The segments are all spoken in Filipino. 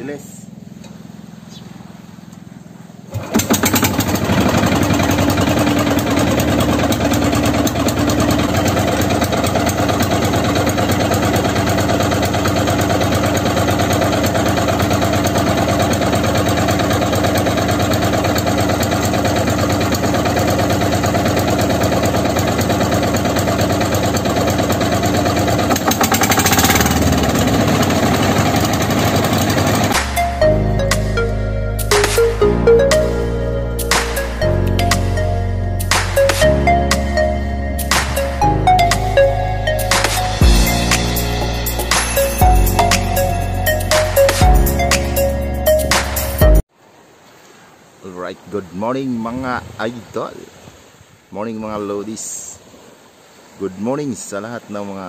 Release. Good morning mga idol. Morning mga lodies. Good morning sa lahat ng mga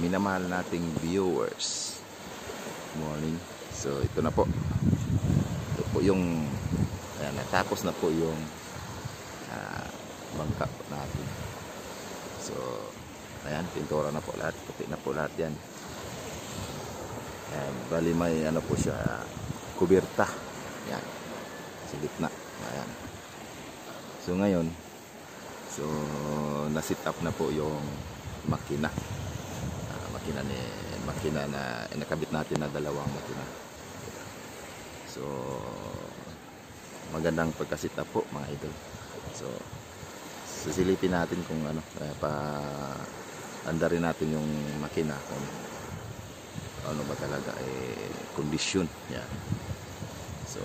minamahal nating viewers. Morning. So ito na po. Ito po yung ayan, natapos na po yung ah, bangka po natin. So ayan, pintura na po lahat. Puti na po lahat yan. Ayan, bali may ano po siya, kubirta. Yan sa gitna. Ayan. So ngayon, so na-set up na po yung makina. Ah, makina ni makina na eh, nakabit natin na dalawang makina. So magandang pagka-set up po mga idol. So sisilipin natin kung ano eh, pa andarin natin yung makina kung ano ba talaga eh kondisyon. Yan. So,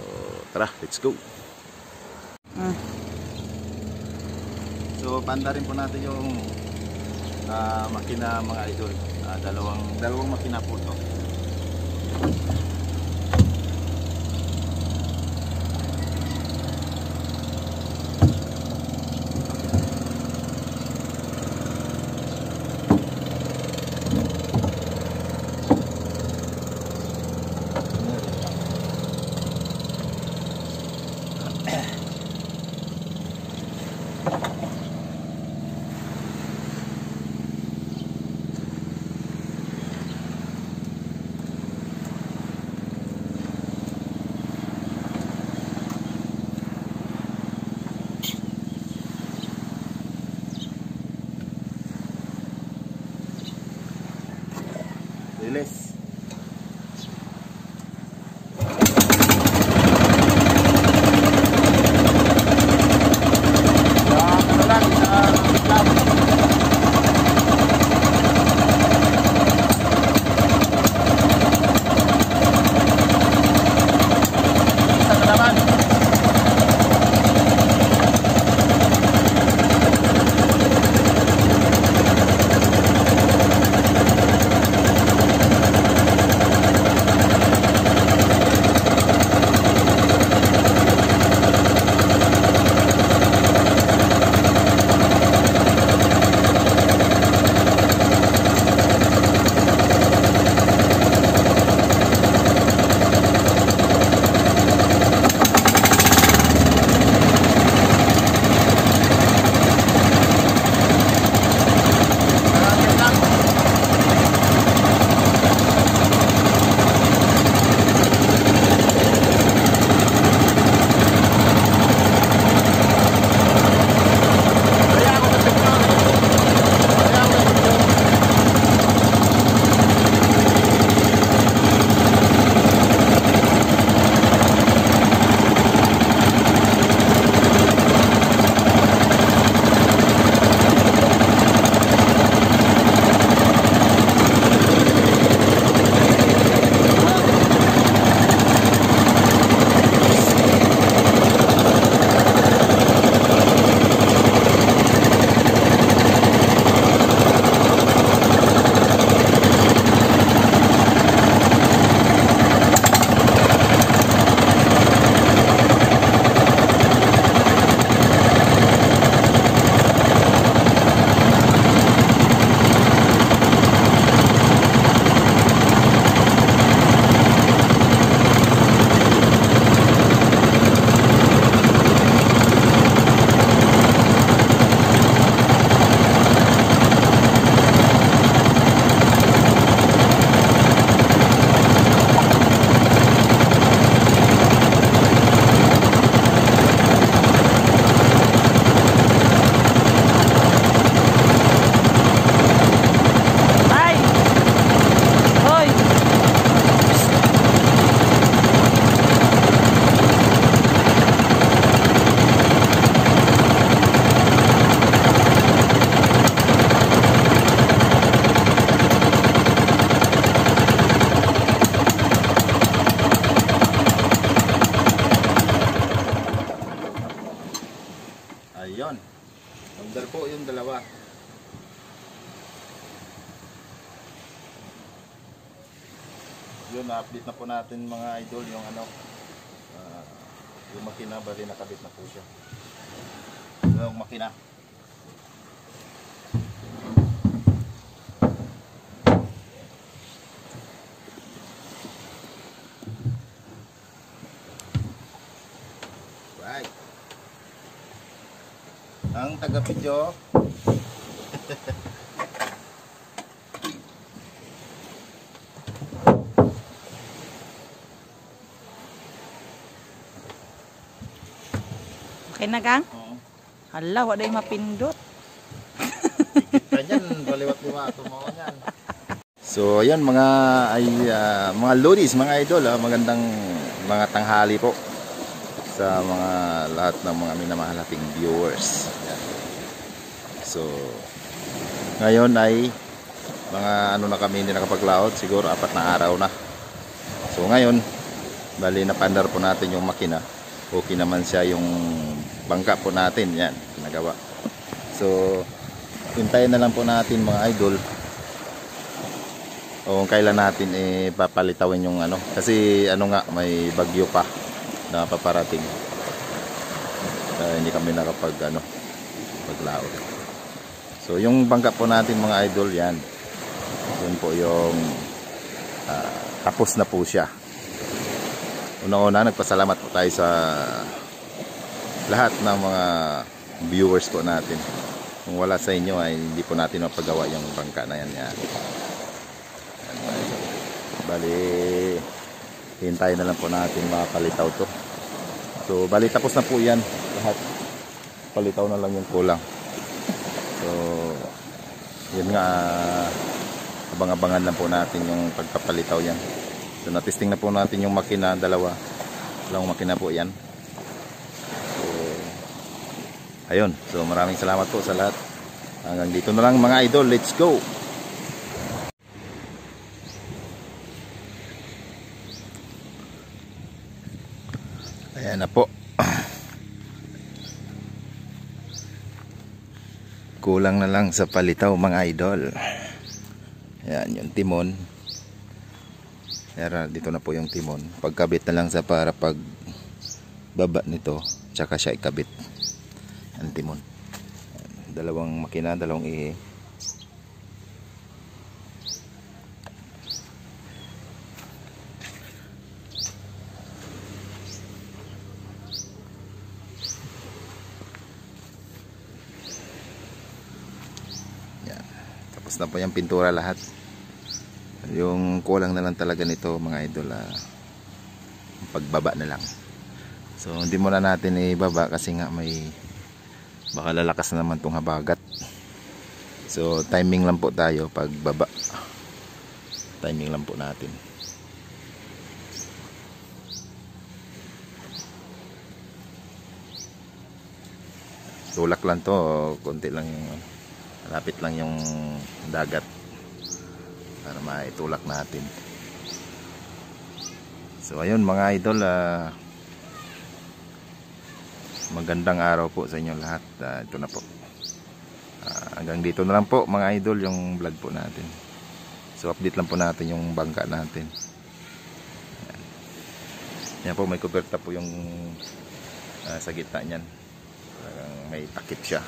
tara, let's go. So, panda rin po natin yung ah, makina mga idol. Ah, dalawang dalawang makina po to. です。Na-update na po natin mga idol yung ano, ah, yung makina, bali nakabit na po siya. Yung makina. Right. Ang taga-video, Okay na gang? oh, Hala, wala yung mapindot. Ganyan, baliwat-liwat mo yan. So, ayan mga ay ah, mga lodies, mga idol, ah, magandang mga tanghali po sa mga lahat ng mga minamahal nating viewers. Ayan. So, ngayon ay mga ano na kami hindi nakapaglaot, siguro apat na araw na. So, ngayon, bali na pandar po natin yung makina. Okay naman siya yung bangka po natin, yan, nagawa. So, hintayin na lang po natin mga idol o kung kailan natin eh papalitawin yung ano. Kasi ano nga may bagyo pa na paparating. Kaya hindi kami nakapag ano paglaot. So yung bangka po natin mga idol yan. Yun po yung ah, tapos na po siya. Unang-una nagpasalamat po tayo sa lahat ng mga viewers po natin kung wala sa inyo ay hindi po natin mapagawa yung bangka na yan. yan. Bali, hintayin na lang po natin makapalitaw to. So, bali tapos na po yan. Lahat. Palitaw na lang yung kulang. So, yun nga, abang-abangan lang po natin yung pagkapalitaw yan. So, natesting na po natin yung makina, dalawa. Dalawang makina po yan. Ayun, so maraming salamat po sa lahat. Hanggang dito na lang mga idol, let's go! Ayan na po. Kulang na lang sa palitaw mga idol. Ayan yung timon. Ayan, dito na po yung timon. Pagkabit na lang sa para pag baba nito, tsaka siya ikabit timon dalawang makina dalawang ihe yan. Tapos na po yung pintura lahat. Yung kulang na lang talaga nito mga idol ah, pagbaba na lang. So hindi muna natin ibaba kasi nga may baka lalakas na naman tong habagat. So timing lang po tayo pag baba. Timing lang po natin. Tulak lang to konti lang yung lapit lang yung dagat para maitulak natin. So ayun mga idol ah magandang araw po sa inyo lahat. Uh, ito na po. Uh, hanggang dito na lang po mga idol yung vlog po natin. So update lang po natin yung bangka natin. Yan, yan po may kuberta po yung uh, sa gitna nyan uh, may takip siya